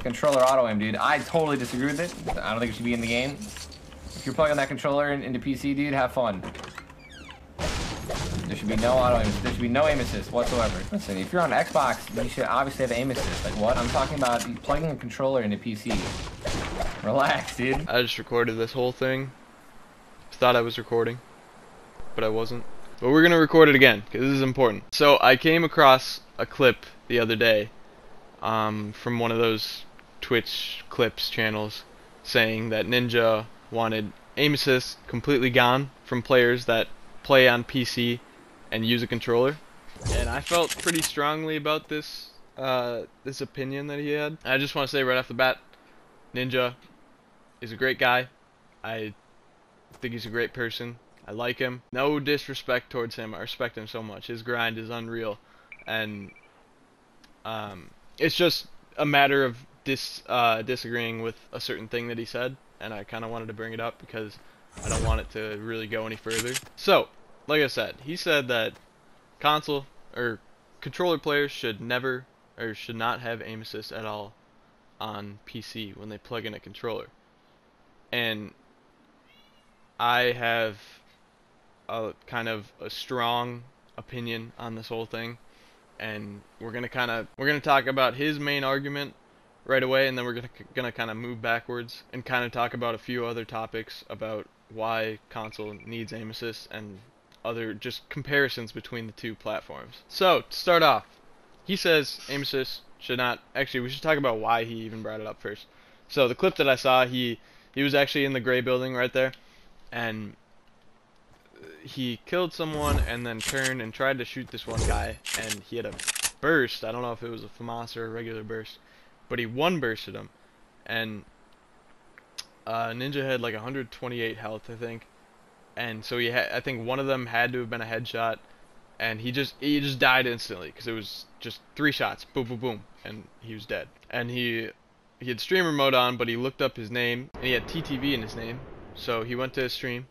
controller auto aim, dude. I totally disagree with it. I don't think it should be in the game. If you're plugging that controller in, into PC, dude, have fun. There should be no auto aim. There should be no aim assist whatsoever. Listen, if you're on Xbox, you should obviously have aim assist. Like what? I'm talking about plugging a controller into PC. Relax, dude. I just recorded this whole thing. Thought I was recording, but I wasn't. But we're gonna record it again because this is important. So I came across a clip the other day um, from one of those Twitch clips channels saying that Ninja wanted aim assist completely gone from players that play on PC and use a controller. And I felt pretty strongly about this uh, this opinion that he had. I just want to say right off the bat, Ninja is a great guy. I think he's a great person. I like him. No disrespect towards him. I respect him so much. His grind is unreal, and um, it's just a matter of dis uh, disagreeing with a certain thing that he said, and I kind of wanted to bring it up because I don't want it to really go any further. So, like I said, he said that console or controller players should never or should not have aim assist at all on PC when they plug in a controller. And I have a kind of a strong opinion on this whole thing and we're gonna kind of we're gonna talk about his main argument right away, and then we're gonna gonna kind of move backwards and kind of talk about a few other topics about why console needs aim assist and other just comparisons between the two platforms. So to start off, he says aim assist should not actually we should talk about why he even brought it up first. So the clip that I saw, he he was actually in the gray building right there, and he killed someone and then turned and tried to shoot this one guy and he had a burst. I don't know if it was a FAMAS or a regular burst, but he one bursted him. And uh, Ninja had like 128 health I think, and so he had I think one of them had to have been a headshot, and he just he just died instantly because it was just three shots, boom boom boom, and he was dead. And he he had streamer mode on, but he looked up his name. And he had TTV in his name, so he went to his stream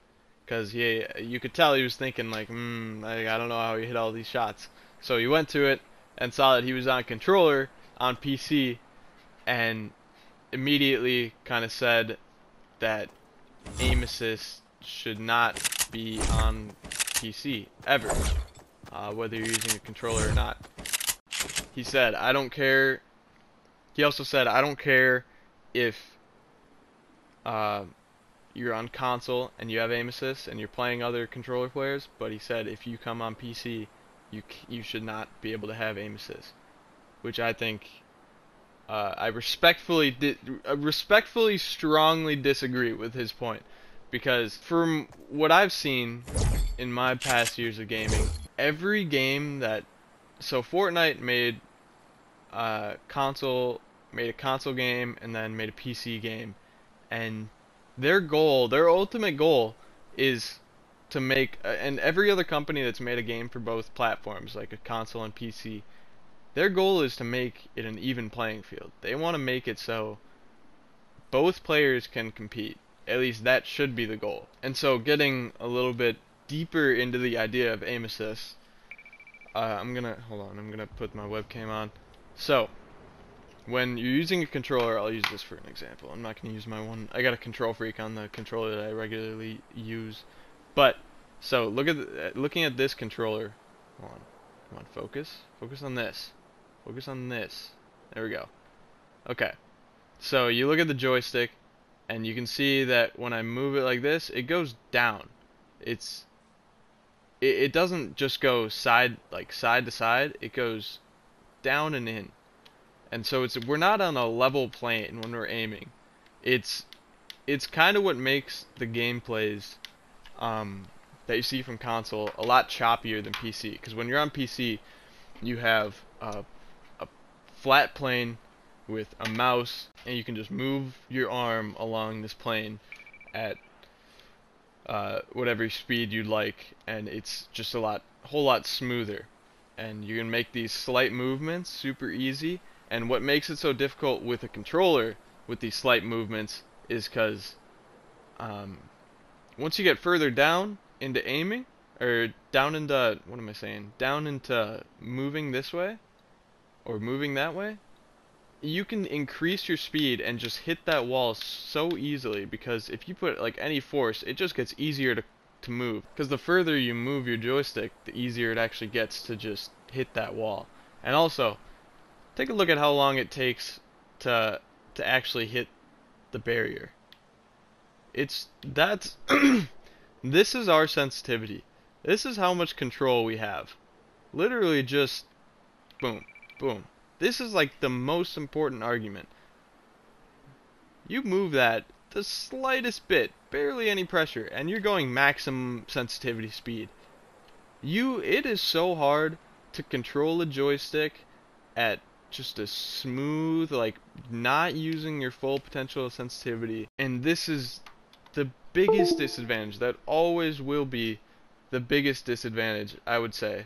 because he you could tell he was thinking like, hmm, like, I don't know how he hit all these shots. So he went to it and saw that he was on controller on PC, and immediately kind of said that aim assist should not be on PC ever, uh, whether you're using a controller or not. He said, I don't care. He also said, I don't care if uh, you're on console and you have aim assist and you're playing other controller players, but he said if you come on PC, you you should not be able to have aim assist, which I think uh, I respectfully di- uh, respectfully strongly disagree with his point because from what I've seen in my past years of gaming, every game that so Fortnite made uh, console made a console game and then made a PC game and their goal, their ultimate goal is to make and every other company that's made a game for both platforms like a console and PC their goal is to make it an even playing field. They want to make it so both players can compete. At least that should be the goal. And so getting a little bit deeper into the idea of aim assist, uh, I'm gonna hold on. I'm gonna put my webcam on. So when you're using a controller, I'll use this for an example. I'm not going to use my one. I got a KontrolFreek on the controller that I regularly use. But so look at the, looking at this controller. Come on, come on, focus, focus on this, focus on this. There we go. Okay. So you look at the joystick, and you can see that when I move it like this, it goes down. It's it, it doesn't just go side like side to side. It goes down and in. And so it's we're not on a level plane when we're aiming. It's it's kind of what makes the gameplays um, that you see from console a lot choppier than PC. Because when you're on PC, you have a flat plane with a mouse, and you can just move your arm along this plane at uh, whatever speed you'd like, and it's just a lot, whole lot smoother. And you can make these slight movements super easy, and what makes it so difficult with a controller with these slight movements is because um, once you get further down into aiming, or down into, what am I saying, down into moving this way, or moving that way, you can increase your speed and just hit that wall so easily because if you put like any force, it just gets easier to to move. Because the further you move your joystick, the easier it actually gets to just hit that wall. And also, take a look at how long it takes to to actually hit the barrier. It's that's this is our sensitivity. This is how much control we have. Literally just boom, boom. This is like the most important argument. You move that the slightest bit, barely any pressure, and you're going maximum sensitivity speed. You it is so hard to control a joystick at just a smooth like not using your full potential of sensitivity and this is the biggest disadvantage that always will be the biggest disadvantage I would say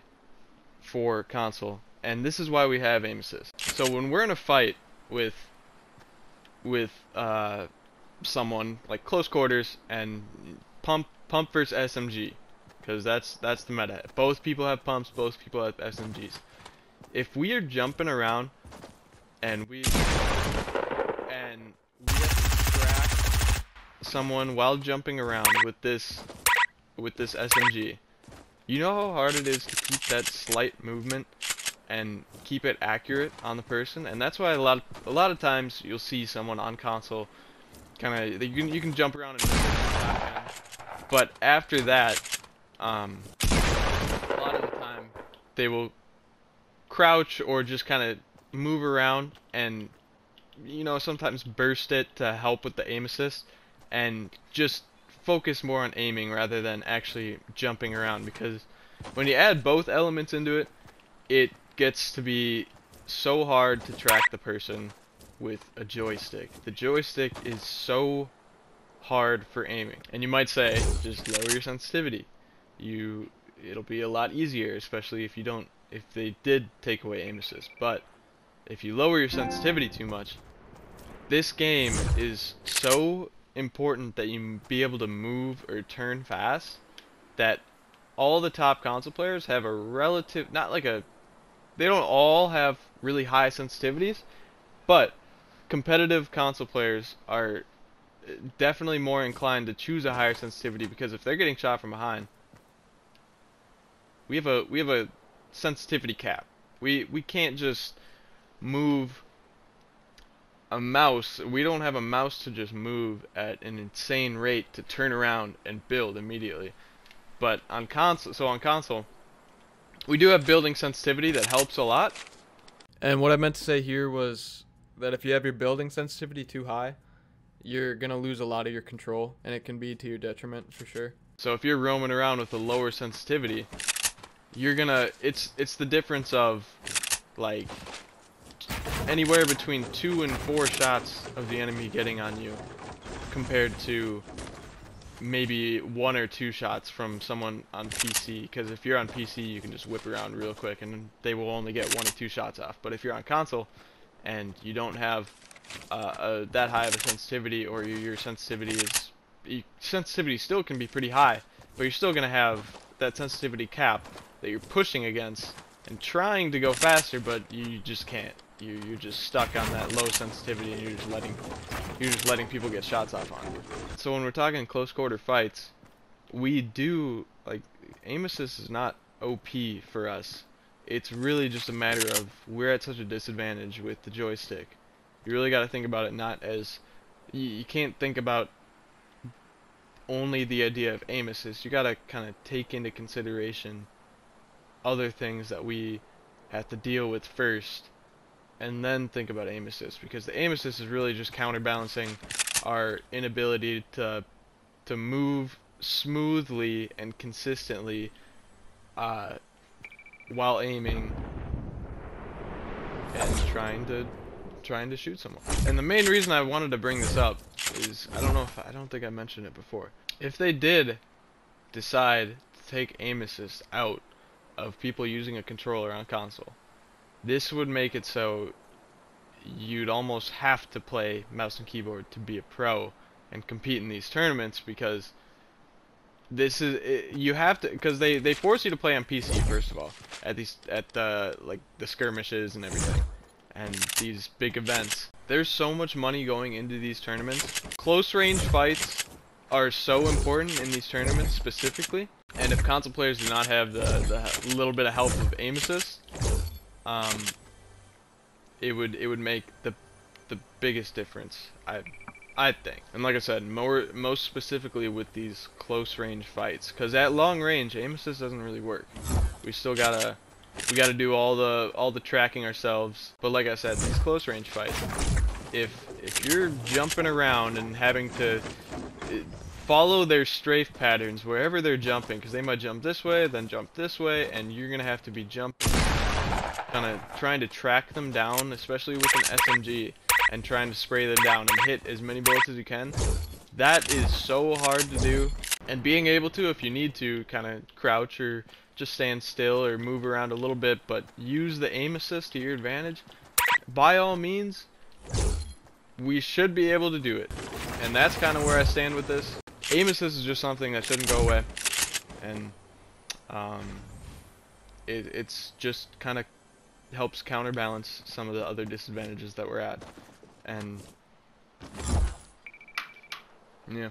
for console and this is why we have aim assist. So when we're in a fight with with uh, someone like close quarters and pump pump versus SMG because that's that's the meta. Both people have pumps both people have SMGs if we are jumping around and we and we someone while jumping around with this with this SMG, you know how hard it is to keep that slight movement and keep it accurate on the person, and that's why a lot of, a lot of times you'll see someone on console kind of you can you can jump around and but after that, um, a lot of the time they will crouch or just kind of move around and you know sometimes burst it to help with the aim assist and just focus more on aiming rather than actually jumping around because when you add both elements into it it gets to be so hard to track the person with a joystick. The joystick is so hard for aiming. And you might say just lower your sensitivity. You it'll be a lot easier especially if you don't if they did take away aim assist. But if you lower your sensitivity too much, this game is so important that you be able to move or turn fast that all the top console players have a relative, not like a, they don't all have really high sensitivities, but competitive console players are definitely more inclined to choose a higher sensitivity because if they're getting shot from behind, we have a we have a sensitivity cap. We we can't just move a mouse. We don't have a mouse to just move at an insane rate to turn around and build immediately. But on console, so on console, we do have building sensitivity that helps a lot. And what I meant to say here was that if you have your building sensitivity too high, you're gonna lose a lot of your control, and it can be to your detriment for sure. So if you're roaming around with a lower sensitivity, you're gonna it's it's the difference of like anywhere between two and four shots of the enemy getting on you compared to maybe one or two shots from someone on PC because if you're on PC you can just whip around real quick and they will only get one or two shots off but if you're on console and you don't have uh, a, that high of a sensitivity or your, your sensitivity is you, sensitivity still can be pretty high but you're still gonna have that sensitivity cap that you're pushing against and trying to go faster, but you just can't. You you're just stuck on that low sensitivity, and you're just letting you're just letting people get shots off on you. So when we're talking close quarter fights, we do like aim assist is not OP for us. It's really just a matter of we're at such a disadvantage with the joystick. You really got to think about it not as you, you can't think about only the idea of aim assist. You got to kind of take into consideration other things that we have to deal with first and then think about aim assist because the aim assist is really just counterbalancing our inability to to move smoothly and consistently uh, while aiming and trying to trying to shoot someone. And the main reason I wanted to bring this up is I don't know if I don't think I mentioned it before. If they did decide to take aim assist out of people using a controller on console. This would make it so you'd almost have to play mouse and keyboard to be a pro and compete in these tournaments because this is it, you have to because they they force you to play on PC first of all at these at the like the skirmishes and everything and these big events. There's so much money going into these tournaments. Close range fights are so important in these tournaments specifically. And if console players do not have the, the little bit of help of aim assist, um, it would it would make the the biggest difference. I I think. And like I said, more most specifically with these close range fights, because at long range, aim assist doesn't really work. We still gotta we gotta do all the all the tracking ourselves. But like I said, these close range fights, if if you're jumping around and having to follow their strafe patterns wherever they're jumping because they might jump this way then jump this way and you're gonna have to be jumping kind of trying to track them down especially with an SMG and trying to spray them down and hit as many bullets as you can. That is so hard to do and being able to if you need to kind of crouch or just stand still or move around a little bit but use the aim assist to your advantage by all means we should be able to do it. And that's kind of where I stand with this. Aim assist is just something that shouldn't go away, and um, it, it's just kind of helps counterbalance some of the other disadvantages that we're at, and yeah.